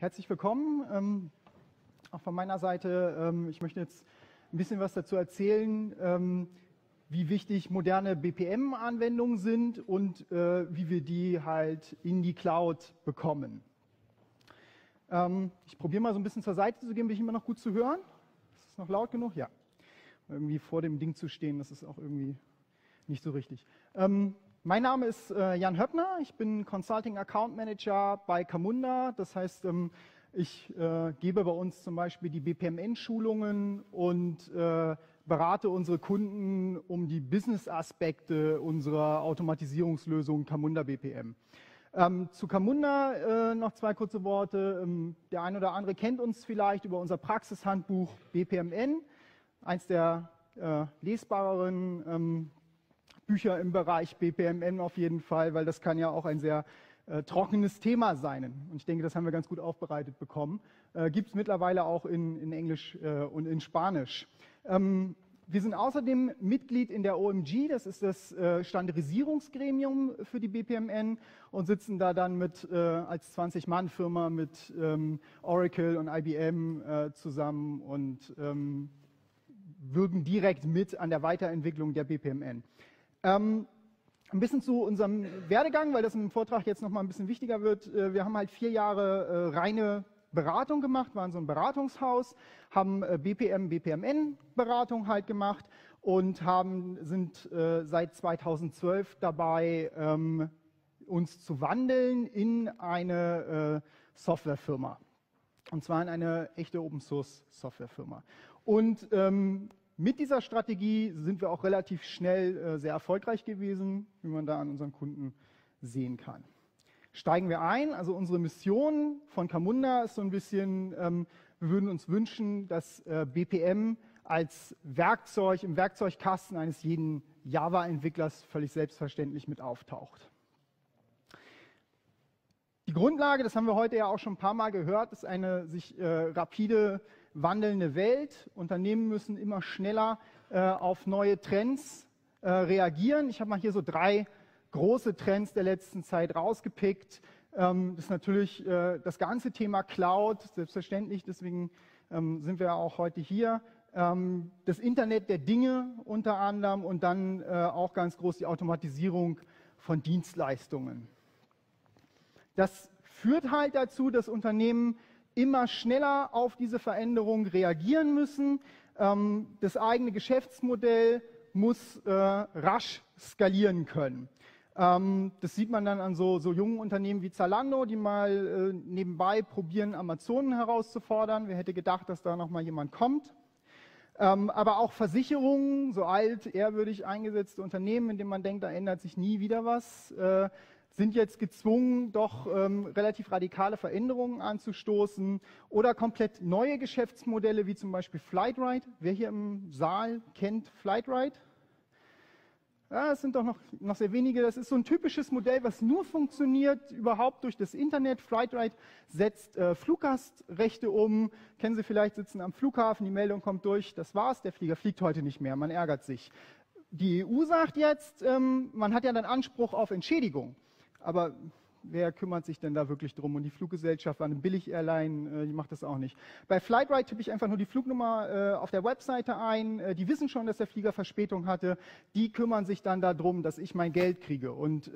herzlich willkommen. Ähm, auch von meiner Seite, ähm, ich möchte jetzt ein bisschen was dazu erzählen, ähm, wie wichtig moderne BPM-Anwendungen sind und äh, wie wir die halt in die Cloud bekommen. Ähm, ich probiere mal so ein bisschen zur Seite zu gehen, bin ich immer noch gut zu hören? Ist es noch laut genug? Ja. Irgendwie vor dem Ding zu stehen, das ist auch irgendwie nicht so richtig. Ähm, mein Name ist äh, Jan Höppner, ich bin Consulting Account Manager bei Camunda. Das heißt, ähm, ich äh, gebe bei uns zum Beispiel die BPMN-Schulungen und äh, berate unsere Kunden um die Business-Aspekte unserer Automatisierungslösung Camunda BPM. Ähm, zu Camunda äh, noch zwei kurze Worte. Ähm, der eine oder andere kennt uns vielleicht über unser Praxishandbuch BPMN, eins der äh, lesbareren ähm, Bücher im Bereich BPMN auf jeden Fall, weil das kann ja auch ein sehr äh, trockenes Thema sein. Und ich denke, das haben wir ganz gut aufbereitet bekommen. Äh, Gibt es mittlerweile auch in, in Englisch äh, und in Spanisch. Ähm, wir sind außerdem Mitglied in der OMG, das ist das äh, Standardisierungsgremium für die BPMN und sitzen da dann mit äh, als 20-Mann-Firma mit ähm, Oracle und IBM äh, zusammen und ähm, wirken direkt mit an der Weiterentwicklung der BPMN. Ähm, ein bisschen zu unserem Werdegang, weil das im Vortrag jetzt nochmal ein bisschen wichtiger wird. Äh, wir haben halt vier Jahre äh, reine Beratung gemacht, waren so ein Beratungshaus, haben äh, BPM, BPMN-Beratung halt gemacht und haben, sind seit 2012 dabei, ähm, uns zu wandeln in eine Softwarefirma. Und zwar in eine echte Open Source Softwarefirma. Und ähm, mit dieser Strategie sind wir auch relativ schnell äh, sehr erfolgreich gewesen, wie man da an unseren Kunden sehen kann. Steigen wir ein. Also unsere Mission von Camunda ist so ein bisschen, ähm, wir würden uns wünschen, dass äh, BPM als Werkzeug im Werkzeugkasten eines jeden Java-Entwicklers völlig selbstverständlich mit auftaucht. Die Grundlage, das haben wir heute ja auch schon ein paar Mal gehört, ist eine sich äh, rapide wandelnde Welt. Unternehmen müssen immer schneller äh, auf neue Trends äh, reagieren. Ich habe mal hier so drei große Trends der letzten Zeit rausgepickt. Ähm, das ist natürlich äh, das ganze Thema Cloud, selbstverständlich, deswegen ähm, sind wir auch heute hier. Ähm, das Internet der Dinge unter anderem und dann äh, auch ganz groß die Automatisierung von Dienstleistungen. Das führt halt dazu, dass Unternehmen immer schneller auf diese Veränderung reagieren müssen. Ähm, das eigene Geschäftsmodell muss äh, rasch skalieren können. Ähm, das sieht man dann an so, so, jungen Unternehmen wie Zalando, die mal äh, nebenbei probieren, Amazonen herauszufordern. Wer hätte gedacht, dass da noch mal jemand kommt? Ähm, aber auch Versicherungen, so alt, ehrwürdig eingesetzte Unternehmen, in denen man denkt, da ändert sich nie wieder was, äh, sind jetzt gezwungen, doch ähm, relativ radikale Veränderungen anzustoßen oder komplett neue Geschäftsmodelle, wie zum Beispiel Flightride. Wer hier im Saal kennt Flightride? Ja, es sind doch noch, noch sehr wenige. Das ist so ein typisches Modell, was nur funktioniert überhaupt durch das Internet. Flightride setzt äh, Fluggastrechte um. Kennen Sie vielleicht, sitzen am Flughafen, die Meldung kommt durch, das war's, der Flieger fliegt heute nicht mehr, man ärgert sich. Die EU sagt jetzt, ähm, man hat ja dann Anspruch auf Entschädigung. Aber wer kümmert sich denn da wirklich drum? Und die Fluggesellschaft war eine Billig-Airline, äh, die macht das auch nicht. Bei Flightride tippe ich einfach nur die Flugnummer äh, auf der Webseite ein. Äh, die wissen schon, dass der Flieger Verspätung hatte. Die kümmern sich dann darum, dass ich mein Geld kriege. Und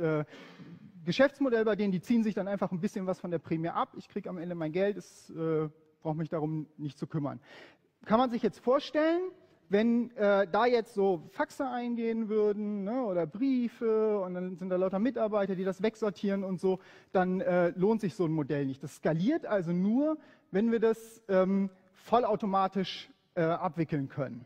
Geschäftsmodell bei denen, die ziehen sich dann einfach ein bisschen was von der Prämie ab. Ich kriege am Ende mein Geld, es äh, braucht mich darum nicht zu kümmern. Kann man sich jetzt vorstellen, wenn äh, da jetzt so Faxe eingehen würden ne, oder Briefe und dann sind da lauter Mitarbeiter, die das wegsortieren und so, dann äh, lohnt sich so ein Modell nicht. Das skaliert also nur, wenn wir das ähm, vollautomatisch äh, abwickeln können.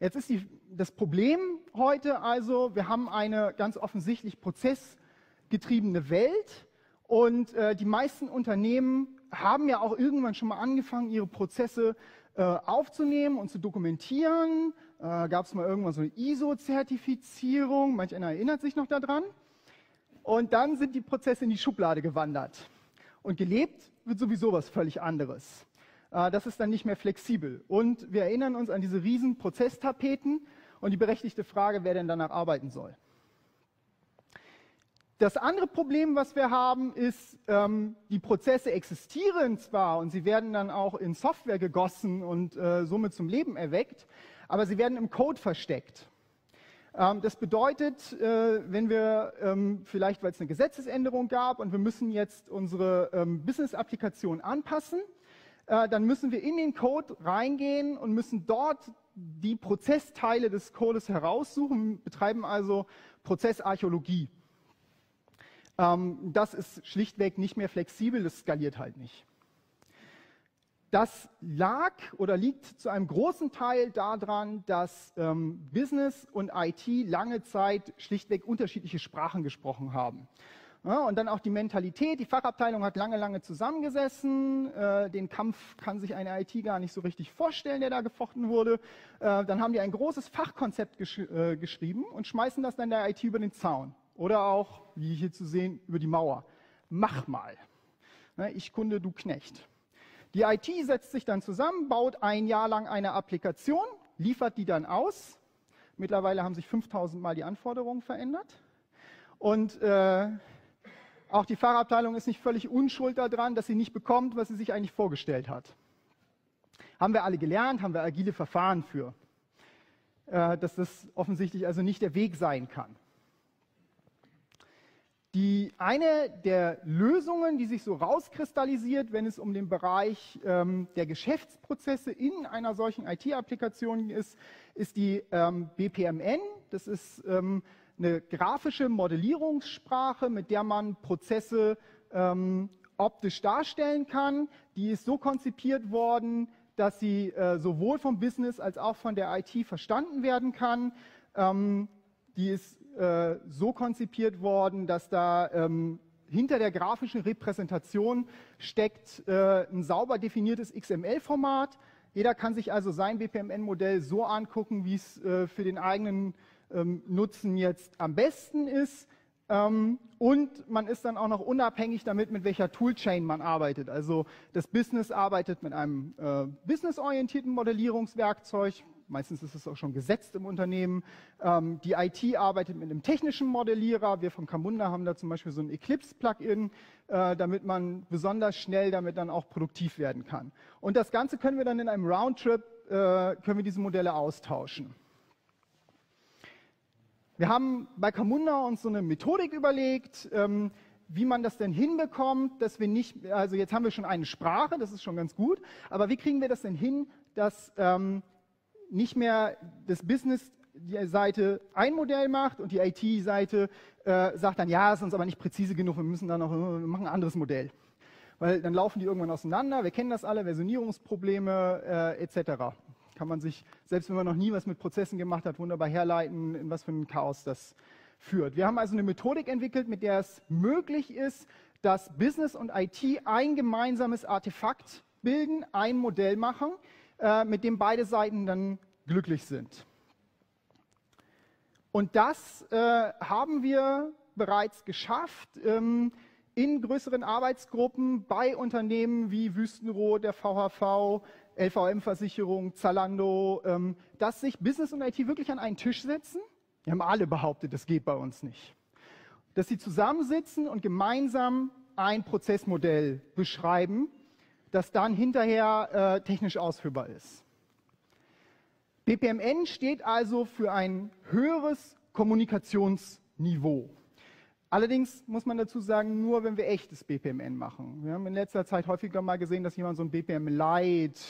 Jetzt ist die, das Problem heute also, wir haben eine ganz offensichtlich prozessgetriebene Welt und äh, die meisten Unternehmen haben ja auch irgendwann schon mal angefangen, ihre Prozesse äh, aufzunehmen und zu dokumentieren. Äh, Gab es mal irgendwann so eine ISO-Zertifizierung, manch einer erinnert sich noch daran. Und dann sind die Prozesse in die Schublade gewandert. Und gelebt wird sowieso was völlig anderes. Äh, das ist dann nicht mehr flexibel. Und wir erinnern uns an diese riesen Prozesstapeten und die berechtigte Frage, wer denn danach arbeiten soll. Das andere Problem, was wir haben, ist, ähm, die Prozesse existieren zwar und sie werden dann auch in Software gegossen und äh, somit zum Leben erweckt, aber sie werden im Code versteckt. Ähm, das bedeutet, äh, wenn wir ähm, vielleicht, weil es eine Gesetzesänderung gab und wir müssen jetzt unsere ähm, Business-Applikation anpassen, äh, dann müssen wir in den Code reingehen und müssen dort die Prozessteile des Codes heraussuchen, betreiben also Prozessarchäologie. Das ist schlichtweg nicht mehr flexibel, das skaliert halt nicht. Das lag oder liegt zu einem großen Teil daran, dass ähm, Business und IT lange Zeit schlichtweg unterschiedliche Sprachen gesprochen haben. Ja, und dann auch die Mentalität. Die Fachabteilung hat lange, lange zusammengesessen. Äh, den Kampf kann sich eine IT gar nicht so richtig vorstellen, der da gefochten wurde. Äh, dann haben die ein großes Fachkonzept gesch äh, geschrieben und schmeißen das dann der IT über den Zaun. Oder auch, wie hier zu sehen, über die Mauer. Mach mal. Ja, ich Kunde, du Knecht. Die IT setzt sich dann zusammen, baut ein Jahr lang eine Applikation, liefert die dann aus. Mittlerweile haben sich 5000 Mal die Anforderungen verändert. Und äh, auch die Fahrabteilung ist nicht völlig unschuld daran, dass sie nicht bekommt, was sie sich eigentlich vorgestellt hat. Haben wir alle gelernt, haben wir agile Verfahren für, äh, dass das offensichtlich also nicht der Weg sein kann. Die eine der Lösungen, die sich so rauskristallisiert, wenn es um den Bereich ähm, der Geschäftsprozesse in einer solchen IT-Applikation ist, ist die ähm, BPMN. Das ist ähm, eine grafische Modellierungssprache, mit der man Prozesse ähm, optisch darstellen kann. Die ist so konzipiert worden, dass sie äh, sowohl vom Business als auch von der IT verstanden werden kann. Ähm, die ist äh, so konzipiert worden, dass da ähm, hinter der grafischen Repräsentation steckt äh, ein sauber definiertes XML-Format. Jeder kann sich also sein BPMN-Modell so angucken, wie es äh, für den eigenen ähm, Nutzen jetzt am besten ist. Ähm, und man ist dann auch noch unabhängig damit, mit welcher Toolchain man arbeitet. Also das Business arbeitet mit einem äh, businessorientierten Modellierungswerkzeug, Meistens ist es auch schon gesetzt im Unternehmen. Ähm, die IT arbeitet mit einem technischen Modellierer. Wir von Camunda haben da zum Beispiel so ein Eclipse-Plugin, äh, damit man besonders schnell damit dann auch produktiv werden kann. Und das Ganze können wir dann in einem Roundtrip, äh, können wir diese Modelle austauschen. Wir haben bei Camunda uns so eine Methodik überlegt, ähm, wie man das denn hinbekommt, dass wir nicht, also jetzt haben wir schon eine Sprache, das ist schon ganz gut, aber wie kriegen wir das denn hin, dass ähm, nicht mehr das Business die Seite ein Modell macht und die IT-Seite äh, sagt dann, ja, ist uns aber nicht präzise genug, wir müssen da noch, wir machen ein anderes Modell. Weil dann laufen die irgendwann auseinander, wir kennen das alle, Versionierungsprobleme äh, etc. Kann man sich, selbst wenn man noch nie was mit Prozessen gemacht hat, wunderbar herleiten, in was für ein Chaos das führt. Wir haben also eine Methodik entwickelt, mit der es möglich ist, dass Business und IT ein gemeinsames Artefakt bilden, ein Modell machen, äh, mit dem beide Seiten dann glücklich sind. Und das äh, haben wir bereits geschafft ähm, in größeren Arbeitsgruppen bei Unternehmen wie Wüstenrot, der VHV, LVM-Versicherung, Zalando, ähm, dass sich Business und IT wirklich an einen Tisch setzen. Wir haben alle behauptet, das geht bei uns nicht. Dass sie zusammensitzen und gemeinsam ein Prozessmodell beschreiben, das dann hinterher äh, technisch ausführbar ist. BPMN steht also für ein höheres Kommunikationsniveau. Allerdings muss man dazu sagen, nur wenn wir echtes BPMN machen. Wir haben in letzter Zeit häufiger mal gesehen, dass jemand so ein BPM Light,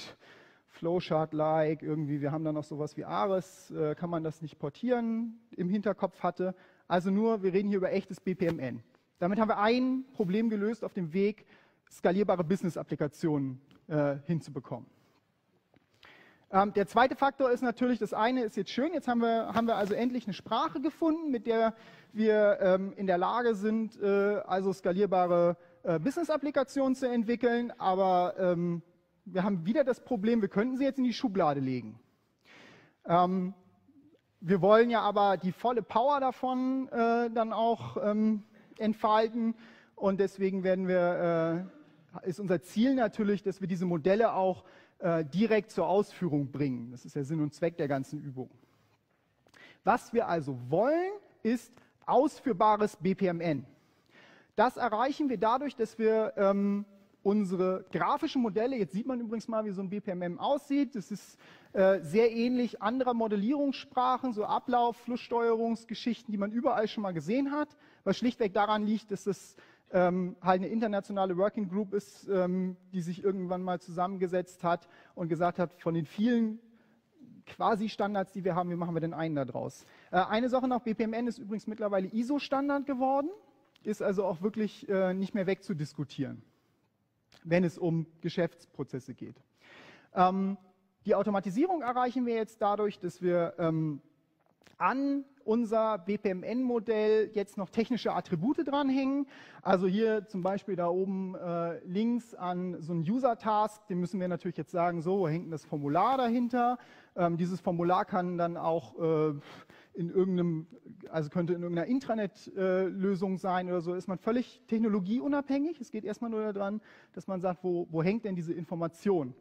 Flowchart-like, irgendwie, wir haben da noch sowas wie Ares, äh, kann man das nicht portieren, im Hinterkopf hatte. Also nur, wir reden hier über echtes BPMN. Damit haben wir ein Problem gelöst auf dem Weg skalierbare Business-Applikationen äh, hinzubekommen. Ähm, der zweite Faktor ist natürlich, das eine ist jetzt schön, jetzt haben wir, haben wir also endlich eine Sprache gefunden, mit der wir ähm, in der Lage sind, äh, also skalierbare äh, Business-Applikationen zu entwickeln, aber ähm, wir haben wieder das Problem, wir könnten sie jetzt in die Schublade legen. Ähm, wir wollen ja aber die volle Power davon äh, dann auch ähm, entfalten und deswegen werden wir äh, ist unser Ziel natürlich, dass wir diese Modelle auch äh, direkt zur Ausführung bringen. Das ist der Sinn und Zweck der ganzen Übung. Was wir also wollen, ist ausführbares BPMN. Das erreichen wir dadurch, dass wir ähm, unsere grafischen Modelle, jetzt sieht man übrigens mal, wie so ein BPMM aussieht. Das ist äh, sehr ähnlich anderer Modellierungssprachen, so Ablauf, Flusssteuerungsgeschichten, die man überall schon mal gesehen hat, was schlichtweg daran liegt, dass es ähm, halt eine internationale Working Group ist, ähm, die sich irgendwann mal zusammengesetzt hat und gesagt hat, von den vielen Quasi-Standards, die wir haben, wie machen wir denn einen daraus? Äh, eine Sache noch, BPMN ist übrigens mittlerweile ISO-Standard geworden, ist also auch wirklich äh, nicht mehr wegzudiskutieren wenn es um Geschäftsprozesse geht. Ähm, die Automatisierung erreichen wir jetzt dadurch, dass wir ähm, an unser BPMN-Modell jetzt noch technische Attribute dranhängen. Also hier zum Beispiel da oben äh, links an so einen User-Task, dem müssen wir natürlich jetzt sagen, so, hängt das Formular dahinter? Ähm, dieses Formular kann dann auch äh, in irgendeinem, also könnte in irgendeiner Intranet-Lösung sein oder so, ist man völlig technologieunabhängig. Es geht erstmal nur daran, dass man sagt, wo, wo hängt denn diese Information?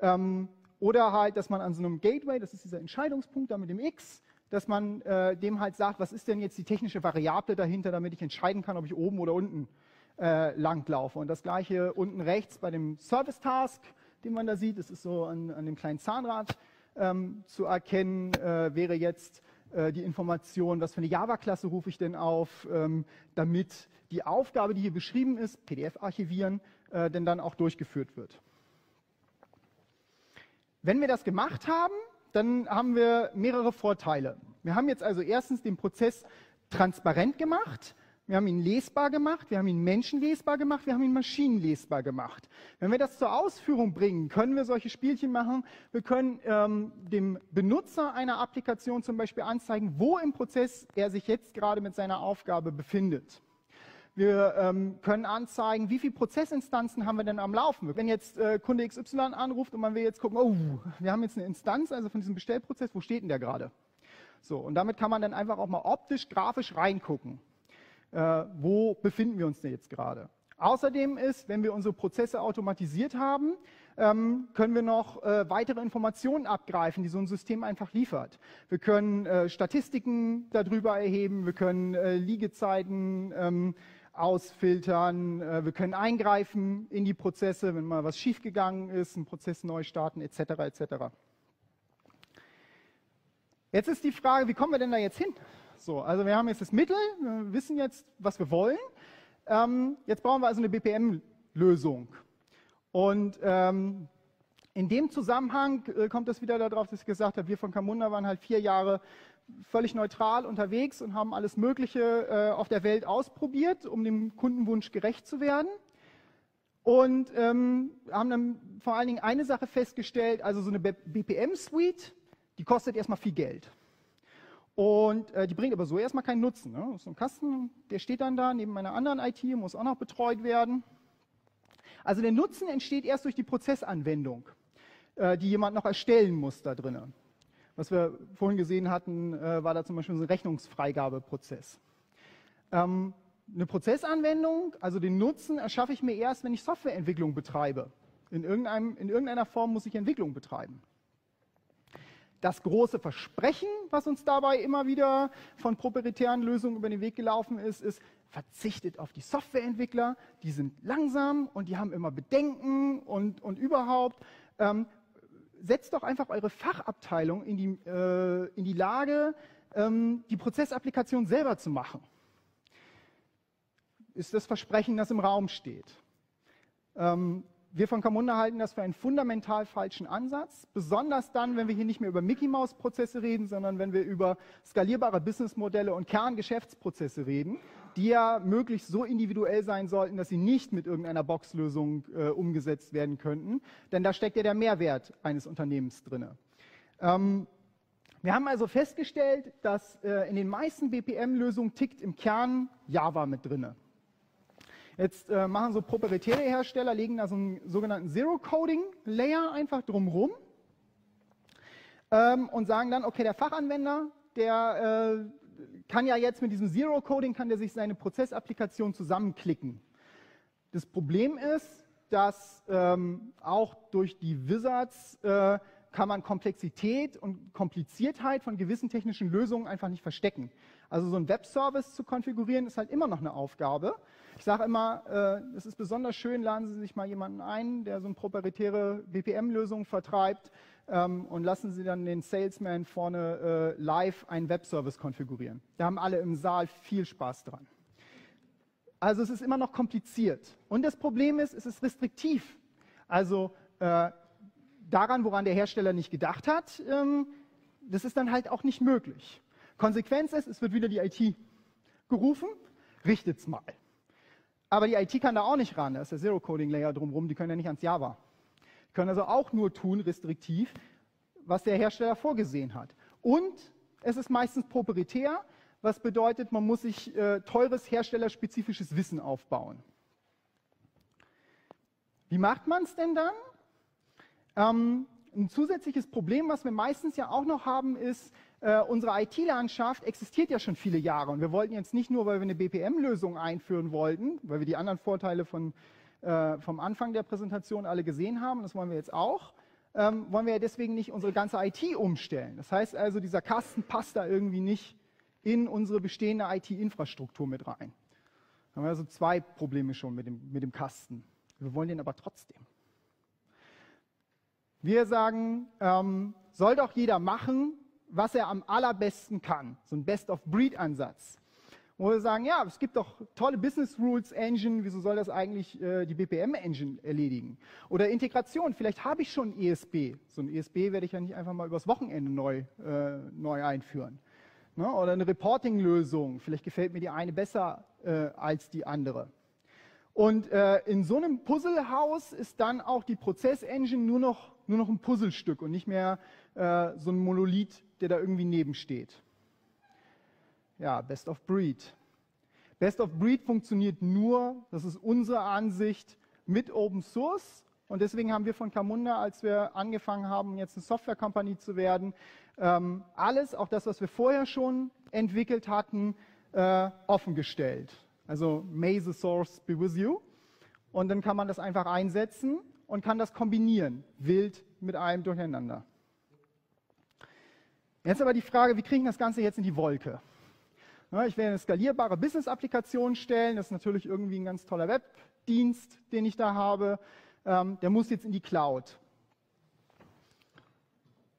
Ähm, oder halt, dass man an so einem Gateway, das ist dieser Entscheidungspunkt da mit dem X, dass man äh, dem halt sagt, was ist denn jetzt die technische Variable dahinter, damit ich entscheiden kann, ob ich oben oder unten äh, langlaufe. Und das gleiche unten rechts bei dem Service Task, den man da sieht, das ist so an, an dem kleinen Zahnrad ähm, zu erkennen, äh, wäre jetzt, äh, die Information, was für eine Java-Klasse rufe ich denn auf, ähm, damit die Aufgabe, die hier beschrieben ist, PDF archivieren, äh, denn dann auch durchgeführt wird. Wenn wir das gemacht haben, dann haben wir mehrere Vorteile. Wir haben jetzt also erstens den Prozess transparent gemacht. Wir haben ihn lesbar gemacht, wir haben ihn menschenlesbar gemacht, wir haben ihn maschinenlesbar gemacht. Wenn wir das zur Ausführung bringen, können wir solche Spielchen machen. Wir können ähm, dem Benutzer einer Applikation zum Beispiel anzeigen, wo im Prozess er sich jetzt gerade mit seiner Aufgabe befindet. Wir ähm, können anzeigen, wie viele Prozessinstanzen haben wir denn am Laufen. Wenn jetzt äh, Kunde XY anruft und man will jetzt gucken, oh, wir haben jetzt eine Instanz, also von diesem Bestellprozess, wo steht denn der gerade? So, und damit kann man dann einfach auch mal optisch, grafisch reingucken äh, wo befinden wir uns denn jetzt gerade. Außerdem ist, wenn wir unsere Prozesse automatisiert haben, ähm, können wir noch äh, weitere Informationen abgreifen, die so ein System einfach liefert. Wir können äh, Statistiken darüber erheben, wir können äh, Liegezeiten ähm, ausfiltern, äh, wir können eingreifen in die Prozesse, wenn mal was schiefgegangen ist, einen Prozess neu starten etc. etc. Jetzt ist die Frage, wie kommen wir denn da jetzt hin? So, also wir haben jetzt das Mittel, wir wissen jetzt, was wir wollen. Ähm, jetzt brauchen wir also eine BPM-Lösung. Und ähm, in dem Zusammenhang äh, kommt es wieder darauf, dass ich gesagt habe, wir von Camunda waren halt vier Jahre völlig neutral unterwegs und haben alles Mögliche äh, auf der Welt ausprobiert, um dem Kundenwunsch gerecht zu werden. Und ähm, haben dann vor allen Dingen eine Sache festgestellt, also so eine BPM-Suite, die kostet erstmal viel Geld. Und äh, die bringt aber so erstmal keinen Nutzen. Ne? So ein Kasten, der steht dann da neben meiner anderen IT, muss auch noch betreut werden. Also der Nutzen entsteht erst durch die Prozessanwendung, äh, die jemand noch erstellen muss da drinnen. Was wir vorhin gesehen hatten, äh, war da zum Beispiel so ein Rechnungsfreigabeprozess. Ähm, eine Prozessanwendung, also den Nutzen, erschaffe ich mir erst, wenn ich Softwareentwicklung betreibe. In, in irgendeiner Form muss ich Entwicklung betreiben. Das große Versprechen, was uns dabei immer wieder von proprietären Lösungen über den Weg gelaufen ist, ist, verzichtet auf die Softwareentwickler, die sind langsam und die haben immer Bedenken und, und überhaupt. Ähm, setzt doch einfach eure Fachabteilung in die, äh, in die Lage, ähm, die Prozessapplikation selber zu machen. Ist das Versprechen, das im Raum steht. Ähm, wir von Camunda halten das für einen fundamental falschen Ansatz, besonders dann, wenn wir hier nicht mehr über Mickey-Maus-Prozesse reden, sondern wenn wir über skalierbare Businessmodelle und Kerngeschäftsprozesse reden, die ja möglichst so individuell sein sollten, dass sie nicht mit irgendeiner Boxlösung äh, umgesetzt werden könnten, denn da steckt ja der Mehrwert eines Unternehmens drin. Ähm, wir haben also festgestellt, dass äh, in den meisten BPM-Lösungen tickt im Kern Java mit drinne. Jetzt äh, machen so proprietäre Hersteller, legen da so einen sogenannten Zero-Coding-Layer einfach drumherum ähm, und sagen dann, okay, der Fachanwender, der äh, kann ja jetzt mit diesem Zero-Coding, kann der sich seine Prozessapplikation zusammenklicken. Das Problem ist, dass ähm, auch durch die Wizards äh, kann man Komplexität und Kompliziertheit von gewissen technischen Lösungen einfach nicht verstecken. Also so ein Webservice zu konfigurieren ist halt immer noch eine Aufgabe. Ich sage immer, äh, es ist besonders schön, laden Sie sich mal jemanden ein, der so eine proprietäre BPM-Lösung vertreibt ähm, und lassen Sie dann den Salesman vorne äh, live einen Webservice konfigurieren. Da haben alle im Saal viel Spaß dran. Also es ist immer noch kompliziert. Und das Problem ist, es ist restriktiv. Also äh, daran, woran der Hersteller nicht gedacht hat, ähm, das ist dann halt auch nicht möglich. Konsequenz ist, es wird wieder die IT gerufen, richtet's mal. Aber die IT kann da auch nicht ran, da ist der Zero-Coding-Layer drumherum, die können ja nicht ans Java. Die können also auch nur tun, restriktiv, was der Hersteller vorgesehen hat. Und es ist meistens proprietär, was bedeutet, man muss sich äh, teures herstellerspezifisches Wissen aufbauen. Wie macht man es denn dann? Ähm, ein zusätzliches Problem, was wir meistens ja auch noch haben, ist, äh, unsere IT-Landschaft existiert ja schon viele Jahre und wir wollten jetzt nicht nur, weil wir eine BPM-Lösung einführen wollten, weil wir die anderen Vorteile von, äh, vom Anfang der Präsentation alle gesehen haben, das wollen wir jetzt auch, ähm, wollen wir ja deswegen nicht unsere ganze IT umstellen. Das heißt also, dieser Kasten passt da irgendwie nicht in unsere bestehende IT-Infrastruktur mit rein. Da haben wir also zwei Probleme schon mit dem, mit dem Kasten. Wir wollen den aber trotzdem. Wir sagen, ähm, soll doch jeder machen, was er am allerbesten kann. So ein Best-of-Breed-Ansatz. Wo wir sagen, ja, es gibt doch tolle Business Rules Engine, wieso soll das eigentlich äh, die BPM Engine erledigen? Oder Integration, vielleicht habe ich schon ESB. So ein ESB werde ich ja nicht einfach mal übers Wochenende neu, äh, neu einführen. Ne? Oder eine Reporting-Lösung, vielleicht gefällt mir die eine besser äh, als die andere. Und äh, in so einem Puzzlehaus ist dann auch die Prozess-Engine nur noch, nur noch ein Puzzlestück und nicht mehr äh, so ein Monolith, der da irgendwie nebensteht. Ja, Best of Breed. Best of Breed funktioniert nur, das ist unsere Ansicht, mit Open Source. Und deswegen haben wir von Camunda, als wir angefangen haben, jetzt eine Softwarekompanie zu werden, ähm, alles, auch das, was wir vorher schon entwickelt hatten, äh, offengestellt. Also may the source be with you. Und dann kann man das einfach einsetzen und kann das kombinieren, wild mit einem durcheinander. Jetzt aber die Frage, wie kriegen wir das Ganze jetzt in die Wolke? Ich werde eine skalierbare Business-Applikation stellen. Das ist natürlich irgendwie ein ganz toller Webdienst, den ich da habe. Ähm, der muss jetzt in die Cloud.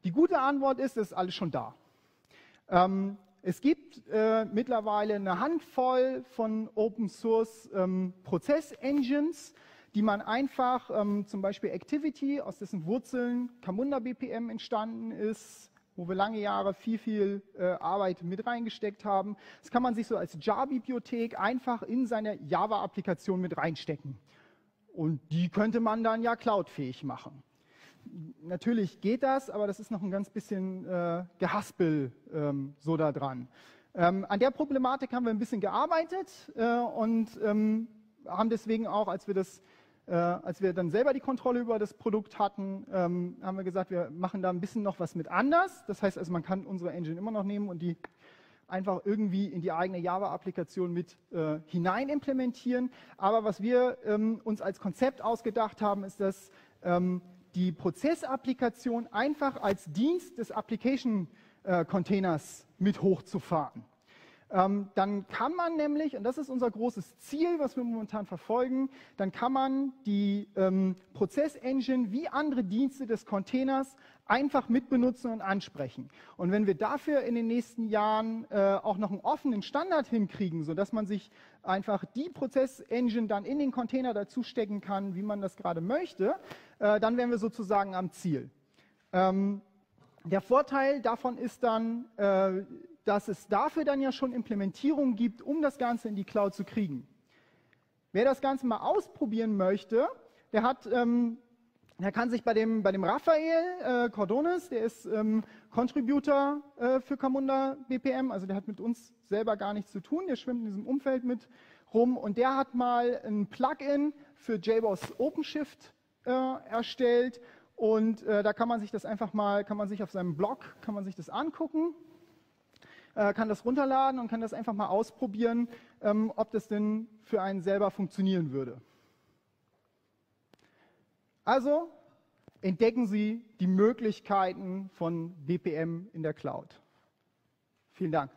Die gute Antwort ist, es ist alles schon da. Es gibt äh, mittlerweile eine Handvoll von Open Source ähm, Prozess-Engines, die man einfach, ähm, zum Beispiel Activity, aus dessen Wurzeln Camunda BPM entstanden ist, wo wir lange Jahre viel, viel äh, Arbeit mit reingesteckt haben. Das kann man sich so als Jar-Bibliothek einfach in seine Java-Applikation mit reinstecken. Und die könnte man dann ja cloudfähig machen. Natürlich geht das, aber das ist noch ein ganz bisschen äh, Gehaspel ähm, so da dran. Ähm, an der Problematik haben wir ein bisschen gearbeitet äh, und ähm, haben deswegen auch, als wir das äh, als wir dann selber die Kontrolle über das Produkt hatten, ähm, haben wir gesagt, wir machen da ein bisschen noch was mit anders. Das heißt also, man kann unsere Engine immer noch nehmen und die einfach irgendwie in die eigene Java-Applikation mit äh, hinein implementieren. Aber was wir ähm, uns als Konzept ausgedacht haben, ist, dass ähm, die Prozessapplikation einfach als Dienst des Application-Containers äh, mit hochzufahren. Ähm, dann kann man nämlich, und das ist unser großes Ziel, was wir momentan verfolgen, dann kann man die ähm, Prozessengine wie andere Dienste des Containers einfach mitbenutzen und ansprechen. Und wenn wir dafür in den nächsten Jahren äh, auch noch einen offenen Standard hinkriegen, sodass man sich einfach die Prozessengine dann in den Container dazu stecken kann, wie man das gerade möchte, äh, dann wären wir sozusagen am Ziel. Ähm, der Vorteil davon ist dann, äh, dass es dafür dann ja schon Implementierungen gibt, um das Ganze in die Cloud zu kriegen. Wer das Ganze mal ausprobieren möchte, der hat, ähm, der kann sich bei dem, bei dem Raphael äh, Cordones, der ist ähm, Contributor äh, für Camunda BPM, also der hat mit uns selber gar nichts zu tun, der schwimmt in diesem Umfeld mit rum und der hat mal ein Plugin für JBoss OpenShift äh, erstellt und äh, da kann man sich das einfach mal, kann man sich auf seinem Blog, kann man sich das angucken äh, kann das runterladen und kann das einfach mal ausprobieren, ähm, ob das denn für einen selber funktionieren würde. Also, entdecken Sie die Möglichkeiten von BPM in der Cloud. Vielen Dank.